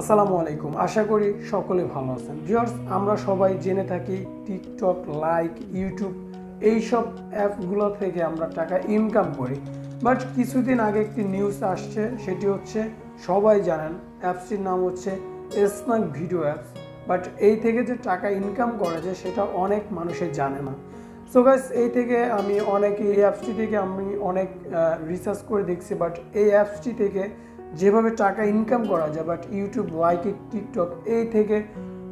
আসসালামু আলাইকুম। আশা করি সকলে ভালো আছেন। ভিউয়ার্স, আমরা সবাই জেনে থাকি টিকটক, লাইক, ইউটিউব এইসব অ্যাপগুলো থেকে আমরা টাকা ইনকাম করি। বাট কিছুদিন আগে একটি নিউজ আসছে, সেটি হচ্ছে, সবাই জানেন, অ্যাপসটির নাম হচ্ছে স্নাক ভিডিও অ্যাপস। বাট এই থেকে যে টাকা ইনকাম করা যায় সেটা অনেক মানুষের জানে না। সো গাইস, এই থেকে আমি অনেক, এই অ্যাপসটি থেকে আমি অনেক রিসার্চ করে দেখছি। বাট এই অ্যাপসটি থেকে যেভাবে টাকা ইনকাম করা যায় বাট ইউটিউব লাইক টিকটক এই থেকে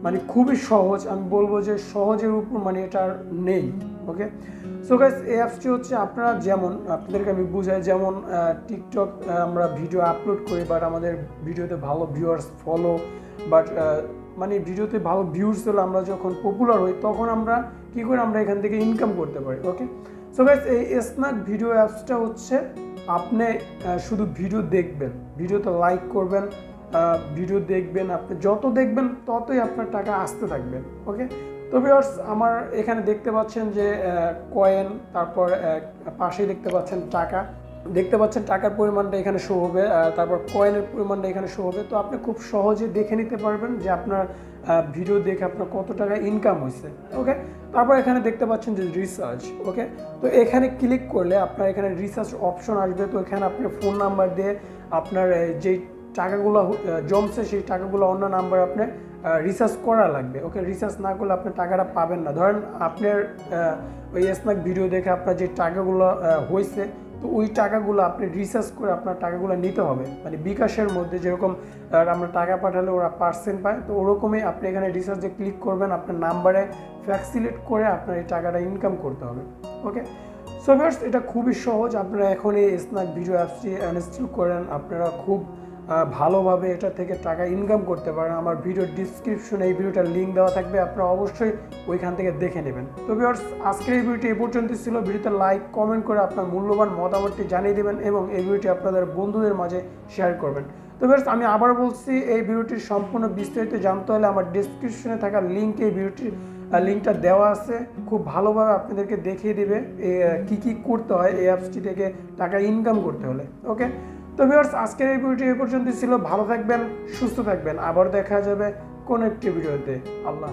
মানে খুবই সহজ, আমি বলব যে সহজের উপর মানে এটা নেই ওকে সো গাইস এই অ্যাপসটি হচ্ছে আপনারা যেমন, আপনাদেরকে আমি বুঝাই, যেমন টিকটক আমরা ভিডিও আপলোড করি বাট আমাদের ভিডিওতে ভালো ভিউয়ার্স ফলো বাট মানে ভিডিওতে ভালো ভিউজ হলে আমরা যখন পপুলার হই, তখন আমরা কী করে আমরা এখান থেকে ইনকাম করতে পারি ওকে সো গাইস এই স্নাক ভিডিও অ্যাপসটা হচ্ছে আপনি শুধু ভিডিও দেখবেন। ভিডিওতে লাইক করবেন ভিডিও দেখবেন আপনি, যত দেখবেন ততই আপনার টাকা আসতে থাকবে ওকে তো ভিওর্স আমার এখানে দেখতে পাচ্ছেন যে কয়েন তারপর পাশেই দেখতে পাচ্ছেন টাকা। দেখতে পাচ্ছেন টাকার পরিমাণটা এখানে শো হবে তারপর কয়েনের পরিমাণটা এখানে শো হবে। তো আপনি খুব সহজে দেখে নিতে পারবেন যে আপনার ভিডিও দেখে আপনার কত টাকা ইনকাম হয়েছে ওকে তারপর এখানে দেখতে পাচ্ছেন যে রিসার্চ ওকে তো এখানে ক্লিক করলে আপনার এখানে রিসার্চ অপশন আসবে। তো এখানে আপনি ফোন নাম্বার দিয়ে আপনার যেই টাকাগুলো জমছে সেই টাকাগুলো অন্য নাম্বার আপনি রিসার্চ করা লাগবে ওকে রিসার্চ না করলে আপনি টাকাটা পাবেন না। ধরেন আপনার ওই স্ন্যাক ভিডিও দেখে আপনার যে টাকাগুলো হয়েছে তো ওই টাকাগুলো আপনি রিসার্চ করে আপনার টাকাগুলো নিতে হবে। মানে বিকাশের মধ্যে যেরকম আমরা টাকা পাঠালে ওরা পার্সেন্ট পায়, তো ওরকমই আপনি এখানে রিসার্চে ক্লিক করবেন, আপনার নাম্বারে ফ্যাক্সিলেট করে আপনার এই টাকাটা ইনকাম করতে হবে। ওকে সো এটা খুবই সহজ, আপনারা এখন এই স্ন্যাক ভিডিও অ্যাপসটি ইনস্টল করেন, আপনারা খুব ভালোভাবে এটা থেকে টাকা ইনকাম করতে পারেন। আমার ভিডিও ডিসক্রিপশনে এই ভিডিওটার লিঙ্ক দেওয়া থাকবে, আপনারা অবশ্যই ওইখান থেকে দেখে নেবেন। তো ভিউয়ার্স আজকের এই ভিডিওটি এ পর্যন্ত ছিল। ভিডিওতে লাইক কমেন্ট করে আপনার মূল্যবান মতামতটি জানিয়ে দেবেন এবং এই ভিডিওটি আপনাদের বন্ধুদের মাঝে শেয়ার করবেন। তো ভিউয়ার্স আমি আবার বলছি, এই ভিডিওটির সম্পূর্ণ বিস্তারিত জানতে হলে আমার ডিসক্রিপশনে থাকা লিঙ্কে এই ভিডিওটির লিঙ্কটা দেওয়া আছে। খুব ভালোভাবে আপনাদেরকে দেখিয়ে দেবে কি কি করতে হয় এই অ্যাপসটি থেকে টাকা ইনকাম করতে হলে। ওকে তো ভিউয়ার্স আজকের এই ভিডিওটি এই পর্যন্ত ছিল। ভালো থাকবেন, সুস্থ থাকবেন। আবার দেখা যাবে কোন একটি ভিডিওতে আল্লাহ।